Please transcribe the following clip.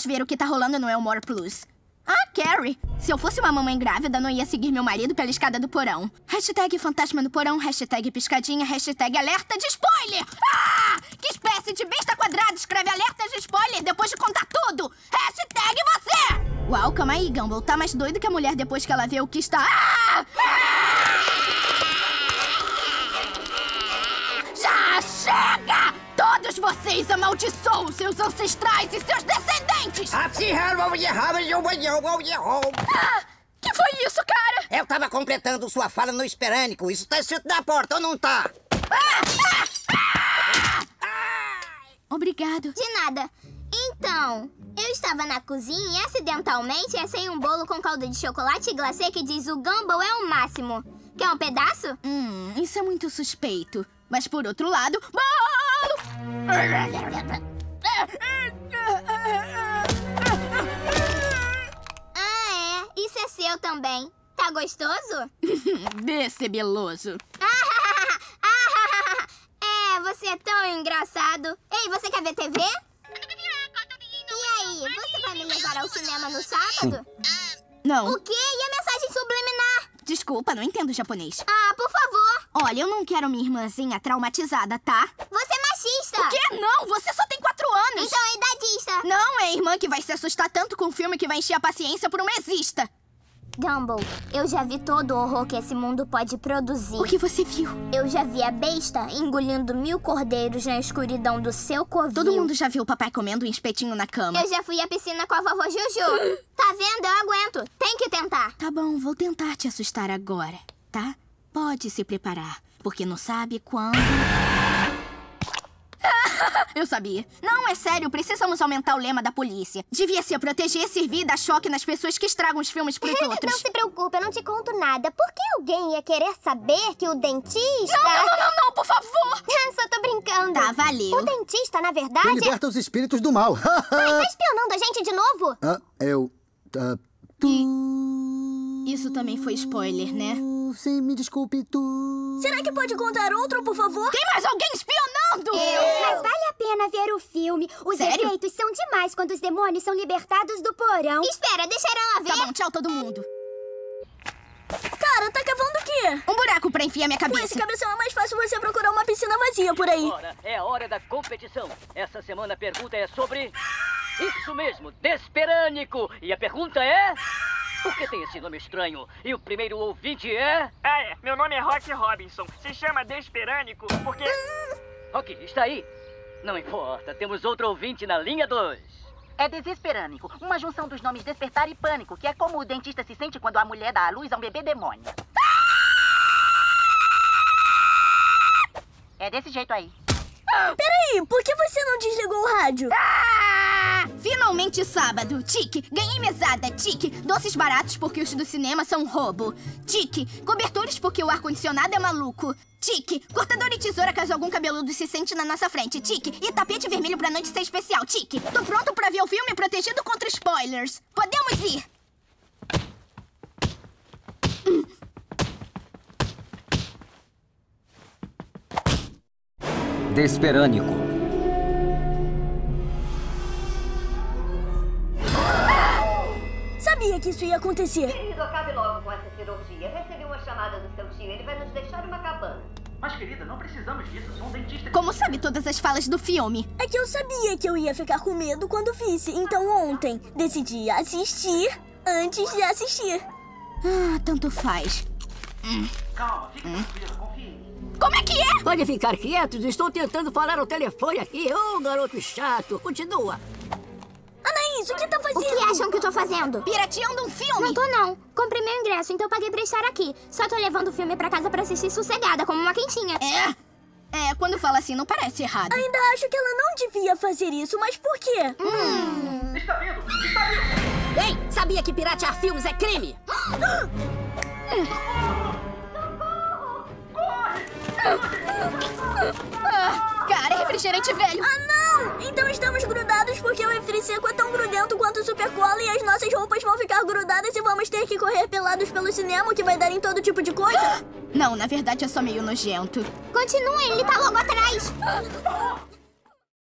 Vamos ver o que tá rolando no Elmore Plus. Ah, Carrie, se eu fosse uma mamãe grávida, não ia seguir meu marido pela escada do porão. Hashtag fantasma no porão, hashtag piscadinha, hashtag alerta de spoiler. Ah! Que espécie de besta quadrada escreve alerta de spoiler depois de contar tudo? Hashtag você! Uau, calma aí, Gumball. Tá mais doido que a mulher depois que ela vê o que está... Ah! Já vocês amaldiçoam seus ancestrais e seus descendentes! Ah, Ah! Que foi isso, cara? Eu tava completando sua fala no esperânico. Isso tá escrito na porta ou não tá? Obrigado. De nada. Então, eu estava na cozinha e acidentalmente assei um bolo com calda de chocolate e glacê que diz o Gumball é o máximo. Quer um pedaço? Hum, isso é muito suspeito. Mas por outro lado! Ah, é. Isso é seu também. Tá gostoso? Decebeloso. é, você é tão engraçado. Ei, você quer ver TV? E aí, você vai me levar ao cinema no sábado? Não, O quê? E a mensagem subliminar? desculpa, não entendo japonês. Ah, por favor. Olha, eu não quero minha irmãzinha traumatizada, tá? Você machista. Que? Não, você só tem quatro anos! Então é idadista. Não é a irmã que vai se assustar tanto com um filme que vai encher a paciência por um exista. Gumball, eu já vi todo o horror que esse mundo pode produzir. O que você viu? Eu já vi a besta engolindo mil cordeiros na escuridão do seu covil. Todo mundo já viu o papai comendo um espetinho na cama. Eu já fui à piscina com a vovó Juju. tá vendo? Eu aguento. Tem que tentar. Tá bom, vou tentar te assustar agora, tá? Pode se preparar, porque não sabe quando. Eu sabia. Não, é sério, precisamos aumentar o lema da polícia. Devia ser proteger, servir e dar choque nas pessoas que estragam os filmes pros Não outros. se preocupe, eu não te conto nada. Por que alguém ia querer saber que o dentista... Não, não, não, não, não, por favor! Só tô brincando. Tá, valeu. O dentista, na verdade, é... liberta os espíritos do mal. tá espionando a gente de novo? ah, eu. ah, tu. Isso também foi spoiler, né? Sim, me desculpe, tu. Será que pode contar outro, por favor? Tem mais alguém espionando? Mas vale a pena ver o filme. Os Sério? efeitos são demais quando os demônios são libertados do porão. Espera, deixa ela ver. Tá bom, tchau todo mundo. Cara, tá cavando o quê? Um buraco pra enfiar minha Com esse cabeça. cabeção é mais fácil você procurar uma piscina vazia por aí. Agora é a hora da competição. Essa semana a pergunta é sobre. Isso mesmo, Desperânico. E a pergunta é. Por que tem esse nome estranho? E o primeiro ouvinte é. Ah, é. Meu nome é Rock Robinson. Se chama Desperânico porque... Ok, está aí. Não importa, temos outro ouvinte na linha 2. É desesperânico, uma junção dos nomes despertar e pânico, que é como o dentista se sente quando a mulher dá à luz a um bebê demônio. É desse jeito aí. Peraí, por que você não desligou o rádio? Ah! Finalmente sábado. Tique, ganhei mesada. Tique, doces baratos porque os do cinema são roubo. Tique, cobertores porque o ar-condicionado é maluco. Tique, cortador e tesoura caso algum cabeludo se sente na nossa frente. Tique, e tapete vermelho pra noite ser especial. Tique, tô pronto pra ver o filme protegido contra spoilers. Podemos ir. Desperânico. Sabia que isso ia acontecer. Querido, acabe logo com essa cirurgia. Recebi uma chamada do seu tio. Ele vai nos deixar uma cabana. Mas, querida, não precisamos disso. Sou um dentista... Como sabe todas as falas do filme? É que eu sabia que eu ia ficar com medo quando visse. Então ontem decidi assistir antes de assistir. Ah, tanto faz. Calma, fique tranquila. Confie em mim. Como é que é? Pode ficar quietos, estou tentando falar ao telefone aqui. Ô, garoto chato, continua. O que tá O fazendo? que acham que eu tô fazendo? Pirateando um filme. Não tô, não. Comprei meu ingresso, então paguei pra estar aqui. Só tô levando o filme pra casa pra assistir sossegada, como uma quentinha. É. É, quando fala assim não parece errado. Ainda acho que ela não devia fazer isso, mas por quê? Está vindo! Está vindo! Ei, sabia que piratear filmes é crime? Ah, cara, é refrigerante velho. Ah, não! Então estamos grudados porque o refri seco é tão grudento quanto o super cola e as nossas roupas vão ficar grudadas e vamos ter que correr pelados pelo cinema, o que vai dar em todo tipo de coisa. Não, na verdade é só meio nojento. Continuem, ele tá logo atrás.